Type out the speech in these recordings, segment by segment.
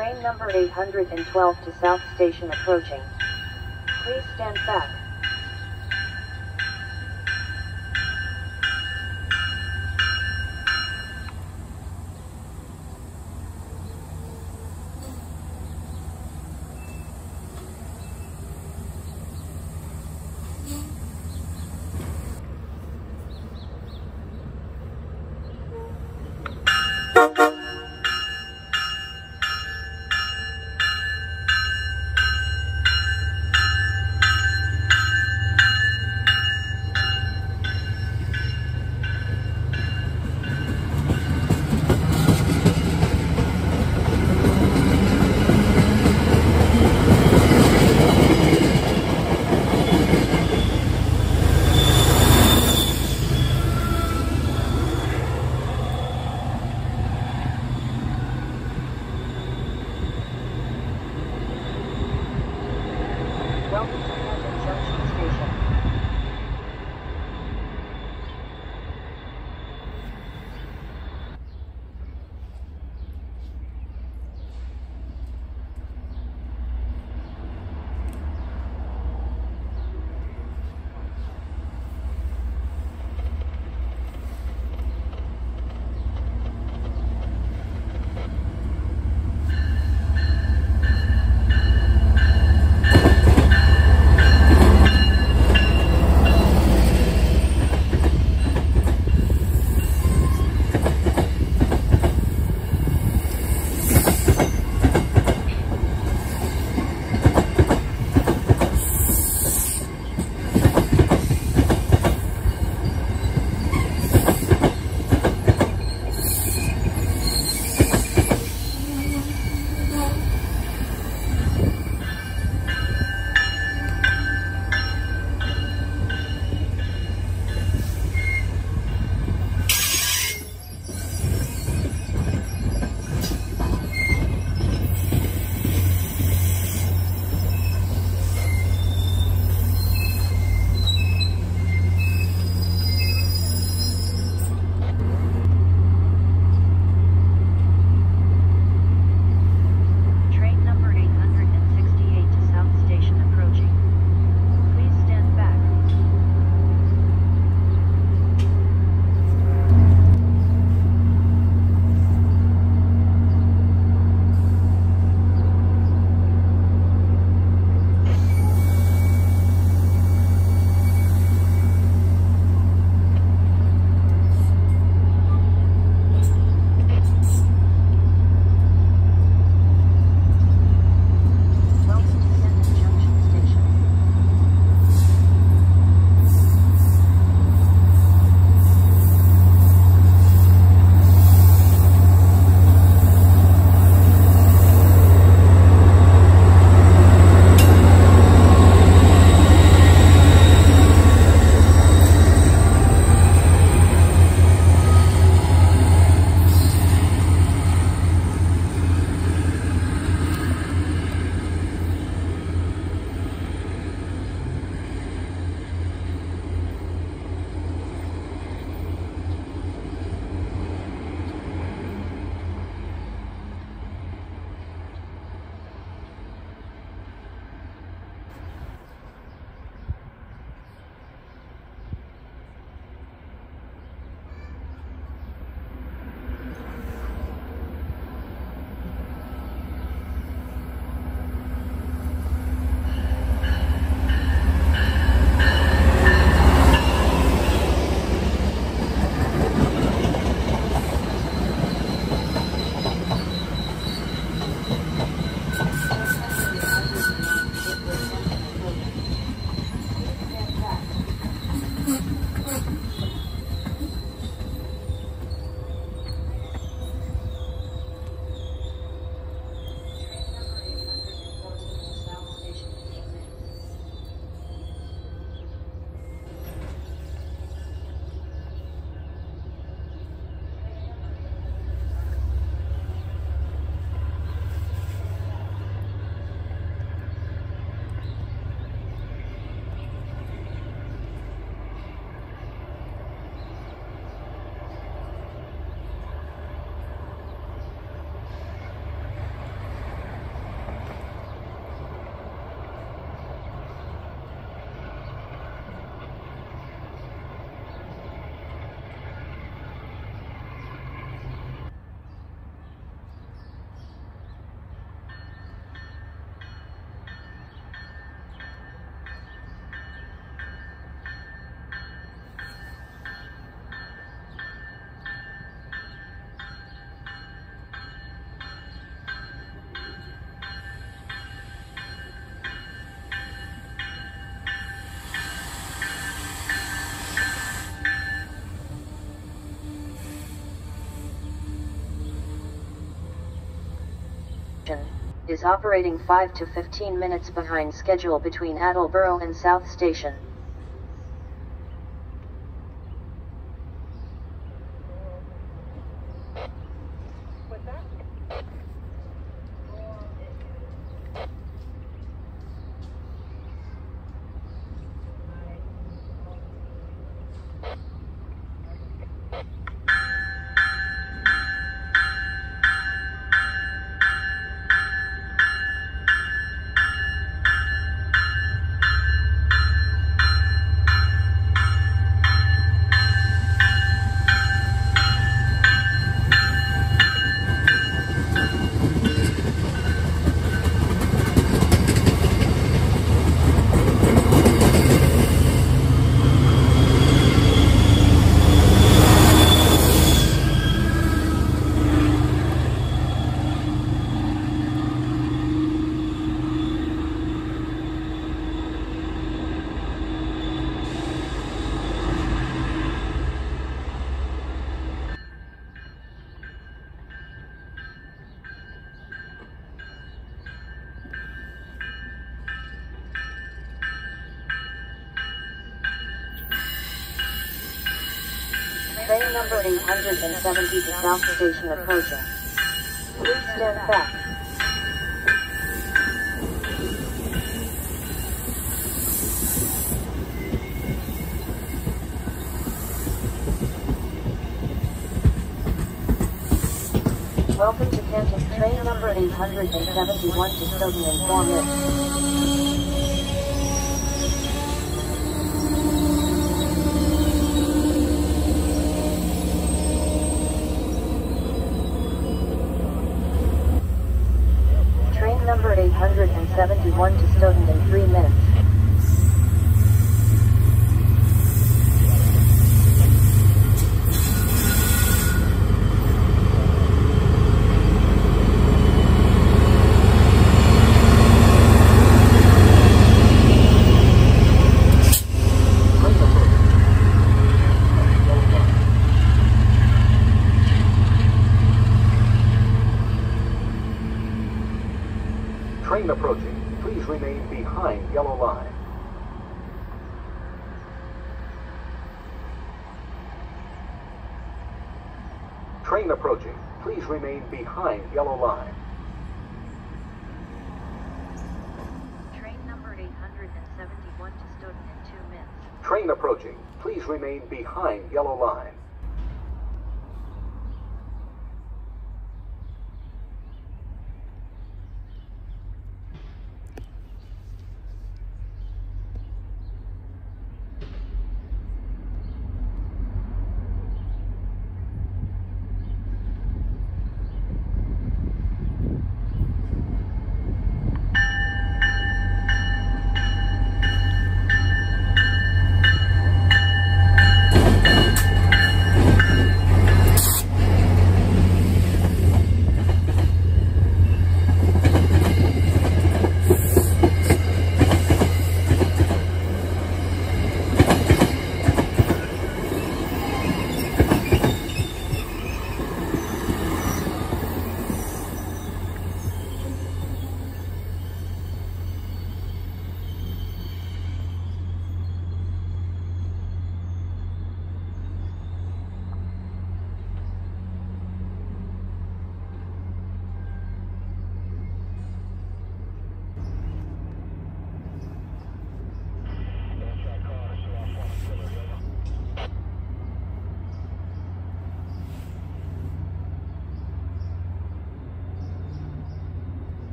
Train number 812 to South Station approaching. Please stand back. Is operating 5 to 15 minutes behind schedule between Attleboro and South Station. Number 870 to South Station approaching. Please stand back. Welcome to Canton. Train number 871 to Stoughton in 4 minutes. Train number 871 to Stoughton in 3 minutes. Train approaching. Please remain behind yellow line. Train approaching. Please remain behind yellow line. Train number 871 to Stoughton in 2 minutes. Train approaching. Please remain behind yellow line.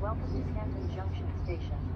Welcome to Canton Junction Station.